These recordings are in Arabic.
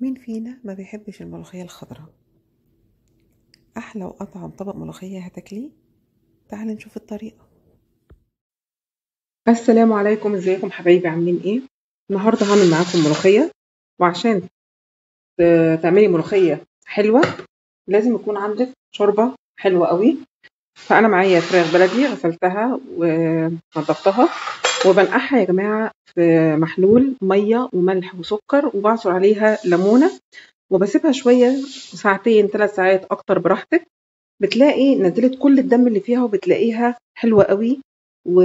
مين فينا ما بيحبش الملوخية الخضراء؟ أحلى وأطعم طبق ملوخية هتاكليه؟ تعال نشوف الطريقة. السلام عليكم إزيكم حبايبي؟ عاملين إيه؟ النهارده هعمل معاكم ملوخية وعشان تعملي ملوخية حلوة لازم يكون عندك شوربة حلوة قوي. فأنا معايا فراخ بلدي غسلتها ونضفتها. وبنقعها يا جماعة في محلول مية وملح وسكر وبعصر عليها ليمونة وبسيبها شوية ساعتين ثلاث ساعات أكتر براحتك. بتلاقي نزلت كل الدم اللي فيها وبتلاقيها حلوة قوي و...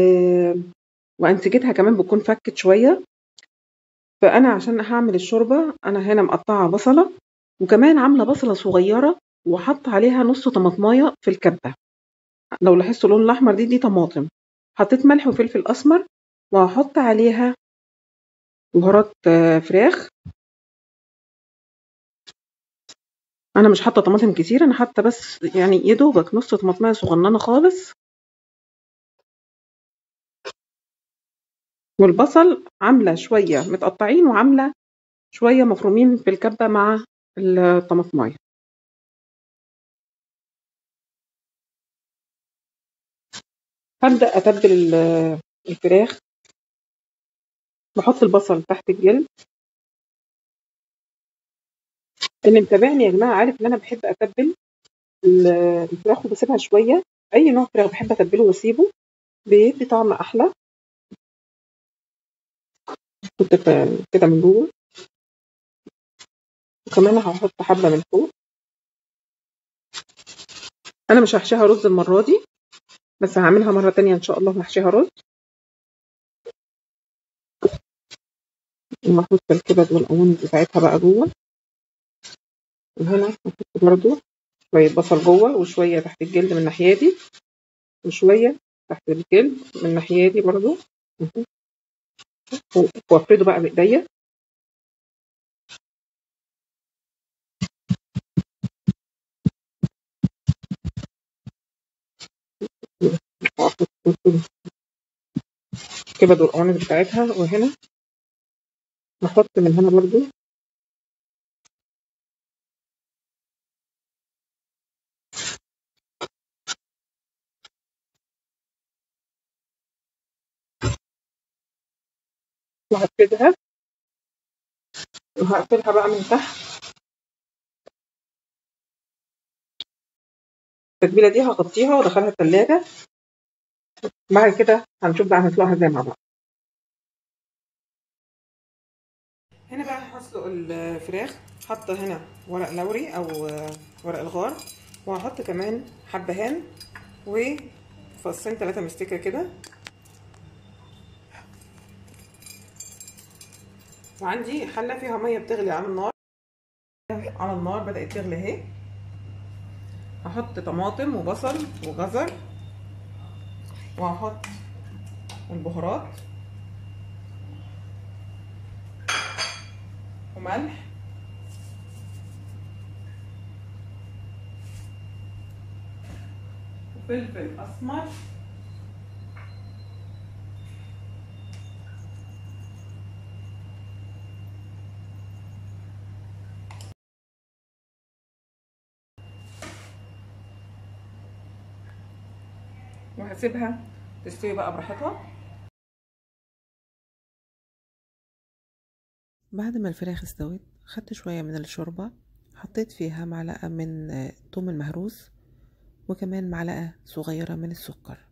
وأنسجتها كمان بتكون فكت شوية. فأنا عشان هعمل الشوربة أنا هنا مقطعة بصلة وكمان عاملة بصلة صغيرة وحط عليها نص طماطماية في الكبة. لو لاحظتوا اللون الأحمر دي دي طماطم. حطيت ملح وفلفل أسمر وهحط عليها بهارات آه، فراخ. أنا مش حاطة طماطم كتير أنا حاطة بس يعني يا دوبك نص طماطماية صغننة خالص. والبصل عاملة شوية متقطعين وعاملة شوية مفرومين في الكبة مع الطماطماية. هبدأ أتبل ال- الفراخ. بحط البصل تحت الجلد. اللي متابعني يا جماعة عارف إن أنا بحب أتبل ال- الفراخ وبسيبها شوية. أي نوع فراخ بحب أتبله وأسيبه بيدي طعم أحلى. كنت كده من جوه. وكمان هحط حبة من فوق. أنا مش هحشيها رز المرة دي بس هعملها مرة تانية إن شاء الله هحشيها رز. وهحط الكبد والقوانص بتاعتها بقى جوه. وهنا هحط برضو شوية بصل جوه وشوية تحت الجلد من الناحية دي وشوية تحت الجلد من الناحية دي برضو. وأفرده بقى بايديا وأحط الكبد والقوانص بتاعتها. وهنا هحط من هنا برضو. وهفردها وهقفلها بقى من تحت. التتبيلة دي هغطيها وأدخلها التلاجة. بعد كده هنشوف بقى هنسلقها إزاي مع بعض. هنا بقى هسلق الفراخ حاطة هنا ورق لوري أو ورق الغار وهحط كمان حبهان وفصين ثلاثة مستكه كده. وعندي حلة فيها مية بتغلي على النار. على النار بدأت تغلي أهي. هحط طماطم وبصل وجزر وهحط البهارات. وملح وفلفل أسمر. وهسيبها تستوي بقى براحتها. بعد ما الفراخ استوت خدت شوية من الشوربة حطيت فيها معلقة من آه، توم المهروس وكمان معلقة صغيرة من السكر.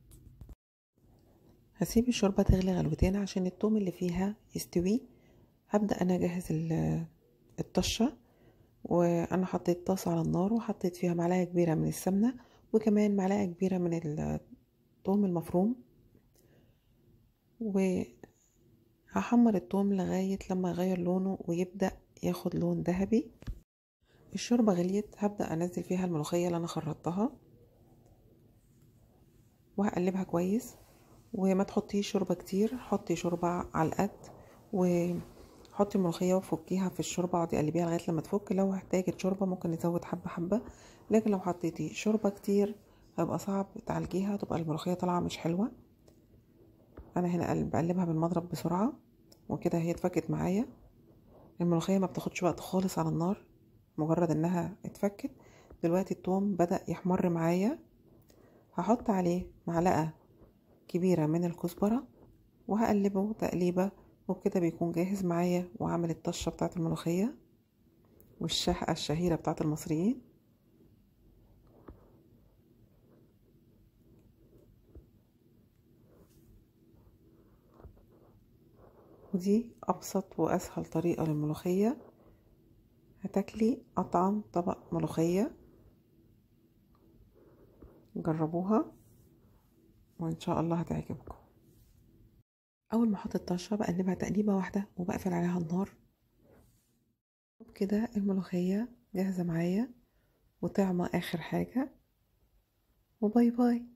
هسيب الشوربة تغلي غلوتين عشان التوم اللي فيها يستوي. هبدأ أنا أجهز ال- الطشة وأنا حطيت طاسة على النار وحطيت فيها معلقة كبيرة من السمنة وكمان معلقة كبيرة من الثوم المفروم. وهحمر الثوم لغاية لما يغير لونه ويبدأ ياخد لون ذهبي. الشوربة غليت هبدأ أنزل فيها الملوخية اللي أنا خرطتها وهقلبها كويس. وما تحطيش شوربة كتير حطي شوربة على القد وحطي الملوخية وفكيها في الشوربة اقعدي قلبيها لغاية لما تفك. لو احتاجت شوربة ممكن نزود حبة حبة لكن لو حطيتي شوربة كتير هيبقى صعب تعالجيها تبقى الملوخية طالعة مش حلوة. أنا هنا قلب- بقلبها بالمضرب بسرعة. وكده هي اتفكت معايا. الملوخية ما بتاخدش وقت خالص على النار مجرد إنها اتفكت. دلوقتي التوم بدأ يحمر معايا. هحط عليه معلقة كبيرة من الكزبرة وهقلبه تقليبة وبكده بيكون جاهز معايا وعامل الطشة بتاعة الملوخية والشهقة الشهيرة بتاعة المصريين. ودي أبسط وأسهل طريقة للملوخية. هتاكلي أطعم طبق ملوخية. جربوها وإن شاء الله هتعجبكم. أول ما أحط الطشة بقلبها تقليبة واحدة وبقفل عليها النار. وبكده الملوخية جاهزة معايا وطعمة آخر حاجة. وباي باي.